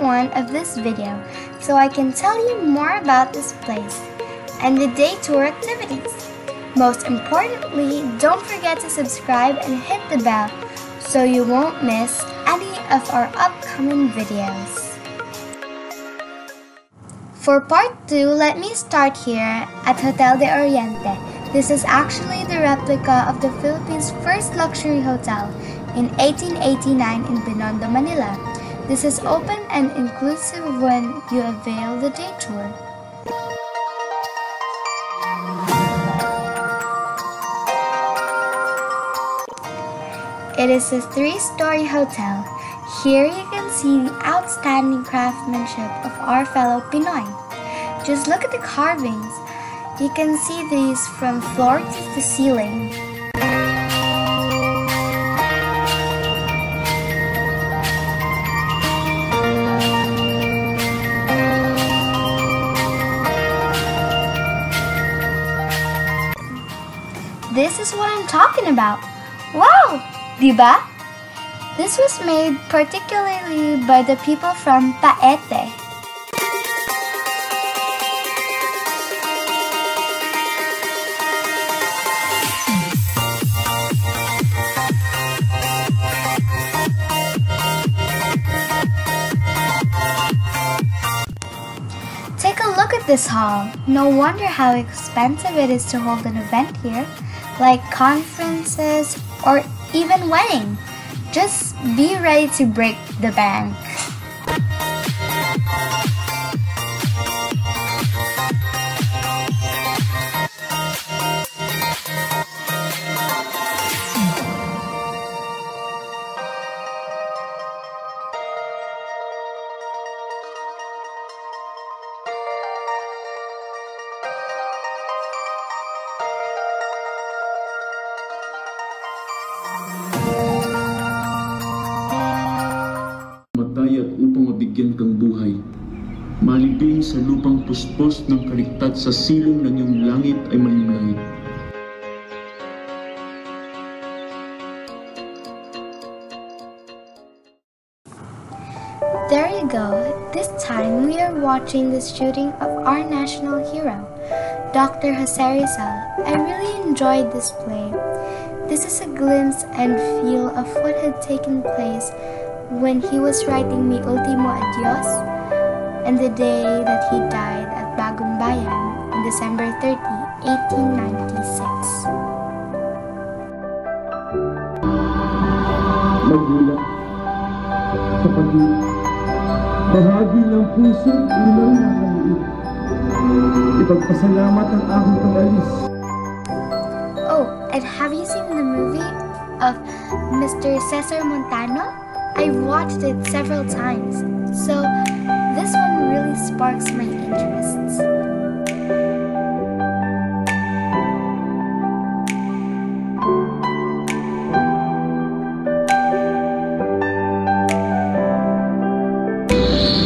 one of this video so I can tell you more about this place and the day tour activities. Most importantly, don't forget to subscribe and hit the bell so you won't miss any of our upcoming videos. For part 2, let me start here at Hotel de Oriente. This is actually the replica of the Philippines' first luxury hotel in 1889 in Binondo, Manila. This is open and inclusive when you avail the day tour. It is a three-story hotel. Here you can see the outstanding craftsmanship of our fellow Pinoy. Just look at the carvings. You can see these from floor to the ceiling. Talking about. Wow! Diba? This was made particularly by the people from Paete. Take a look at this hall. No wonder how expensive it is to hold an event here, like conferences or even wedding. Just be ready to break the bank. Matay at upang mabigyan kang buhay. Malibing sa lupang puspos ng kaligtat sa silong ng iyong langit ay malimlay. There you go. This time we are watching the shooting of our national hero, Dr. Jose Rizal. I really enjoyed this play. This is a glimpse and feel of what had taken place when he was writing Mi Ultimo Adios and the day that he died at Bagong Bayan on December 30, 1896. magulat sa pag-ibig. Bahagi ng puso ilang nakaliit. Ipagpasalamat ang aking pag-alis. And have you seen the movie of Mr. Cesar Montano? I've watched it several times, so this one really sparks my interests.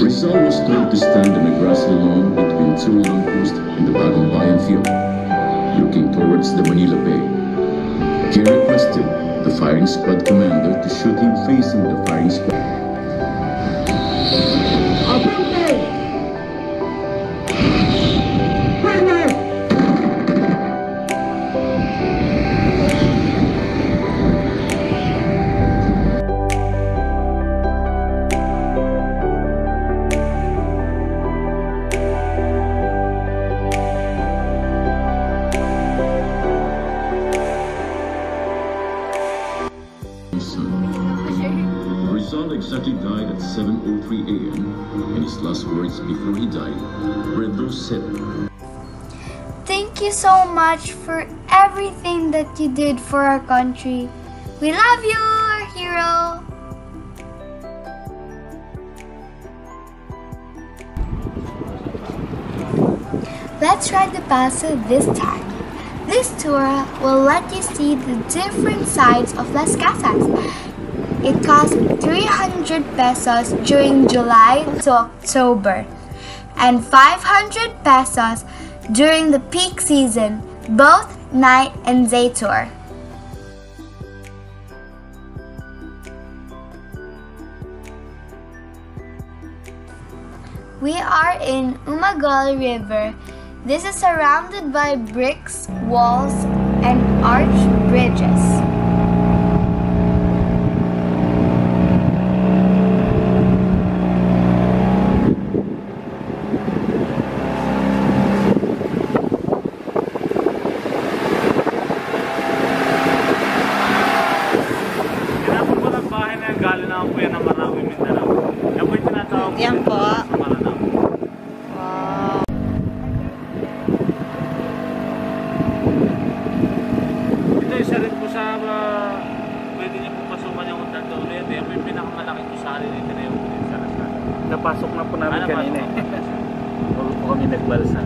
Rizal was told to stand on a grassy lawn between two lampposts in the Bagong Bayan field, looking towards the Manila Bay. He requested the firing squad commander to shoot him facing the firing squad. Said, Thank you so much for everything that you did for our country. We love you, our hero. Let's ride the paso this time. This tour will let you see the different sides of Las Casas. It costs 300 pesos during July to October and 500 pesos during the peak season, both night and day tour. We are in Umagol River. This is surrounded by bricks, walls, and arch bridges. pasok pasokna penarikan ini. Kalau Huwag oh, kami oh, nagbalsa.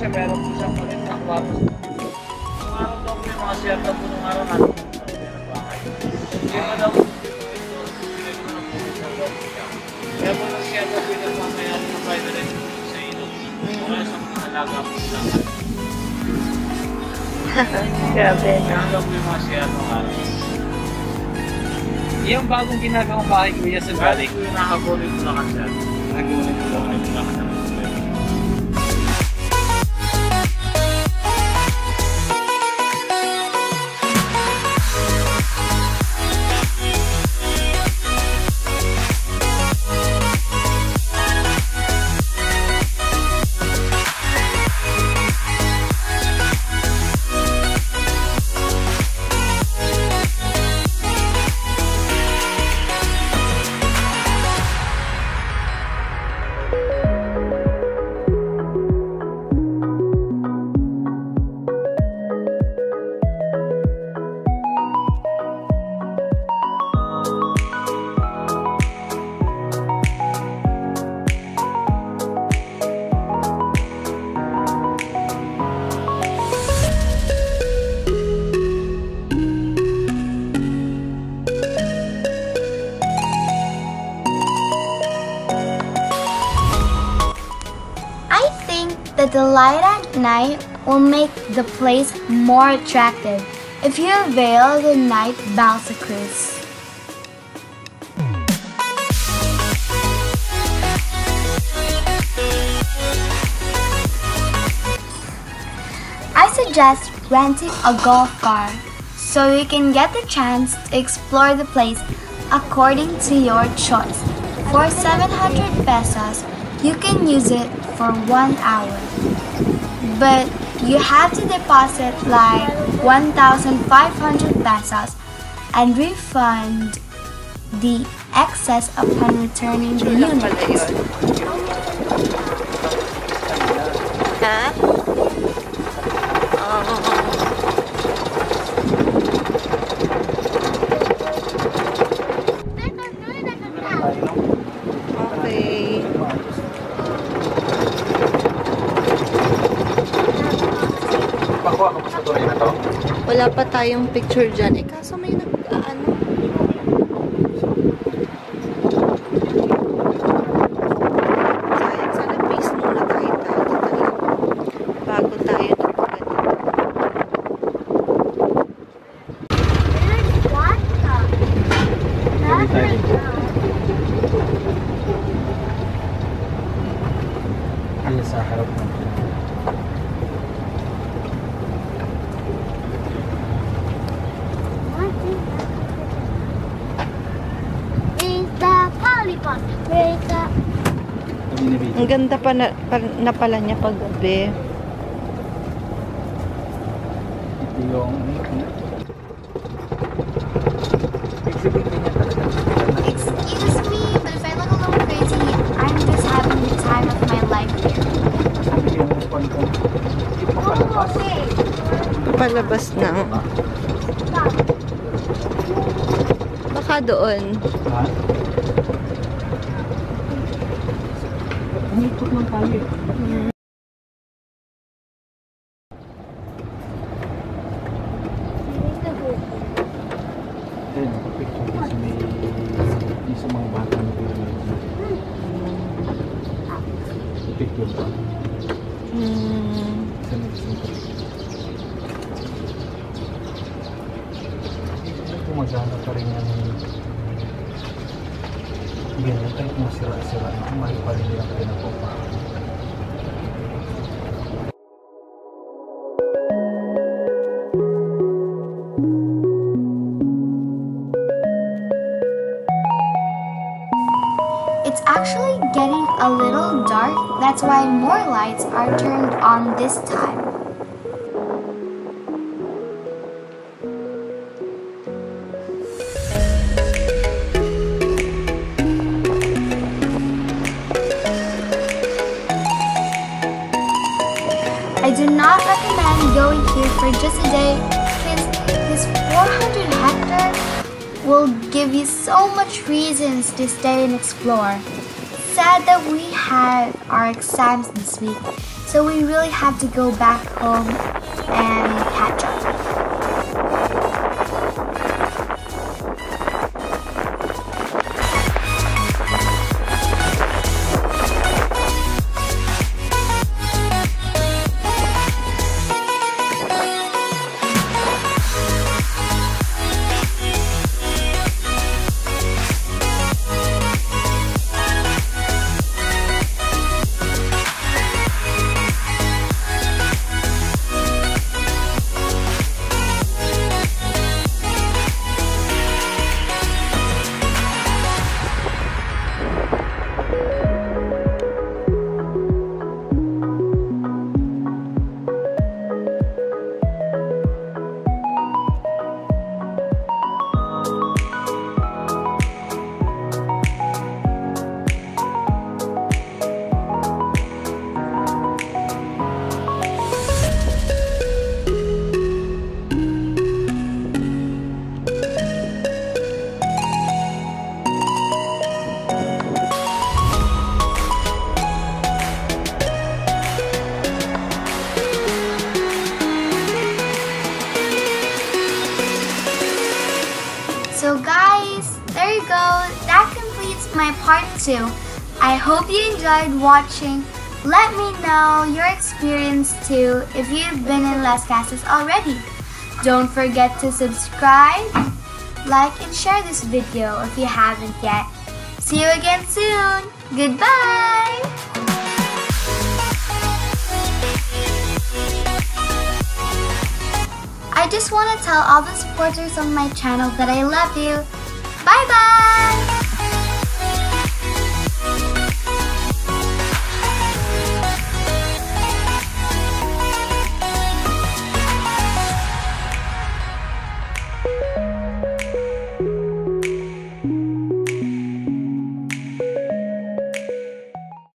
kasi meron po siyang kulit na kwapos. Nung araw daw po yung mga siyam na po nung araw natin. Hindi mo daw po kaya po lang siya na pinagmamayari ng vitamin sa ilong kaya sa mga alaga po lang. Grabe. Kaya daw po yung mga siya ng. Yung bagong ginagawang bahay kuya sa Bali. Bago yung nakakulit na kasi. Nakakulit na kasi. The light at night will make the place more attractive if you avail the night balsa cruise. I suggest renting a golf cart so you can get the chance to explore the place according to your choice. For 700 pesos, you can use it for one hour. But you have to deposit like 1,500 pesos and refund the excess upon returning the Lang unit. yun. Wala pa tayong picture dyan. Eh, kaso may nag, ah, ano? Sayang, sana face muna tayo tayo. Bago tayo nagpaganda. Gabi ganda pa na, pa, na pala niya pag gabi. Yung... Excuse me, but if I look a little crazy, I'm just having the time of my life here. Pa palabas. Palabas na. Baka doon? Ha? May itok ng pali. Rin nila pinapopa. It's actually getting a little dark, that's why more lights are turned on this time. For just a day because this 400 hectares will give you so much reasons to stay and explore. Sad that we had our exams this week, so we really have to go back home and catch up. My part two. I hope you enjoyed watching. Let me know your experience too if you've been in Las Casas already. Don't forget to subscribe, like, and share this video if you haven't yet. See you again soon. Goodbye! I just want to tell all the supporters on my channel that I love you. Bye bye!